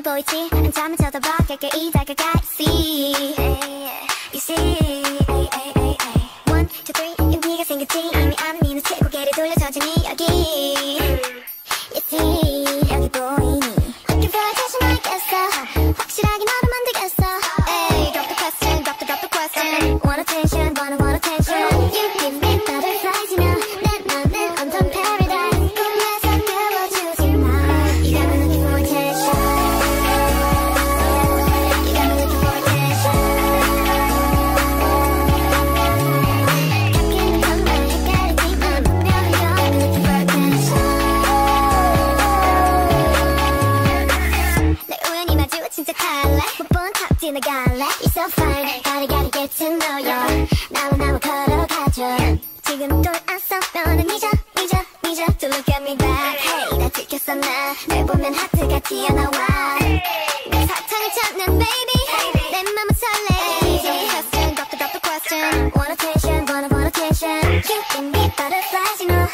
많이 보이지 안 잠을 쳐다봐 깨깨이 다가가 see You see One, two, three 의미가 생겼지 이미 아는 이 노체 고개를 돌려 서지니 진 나갈래? It's so fine. Gotta gotta get to know you 나와 나와 걸어가줘 지금 돌아서 너는 잊어 잊어 잊어. To look at me back. Hey. 나 찍혔어 나.날 보면 하트가 튀어나와. 내 사탕을 찾는 baby. 내 맘은 설레. 이제 question 덕도 덕도 question uh-huh. Want attention want want attention You give me butterflies you know.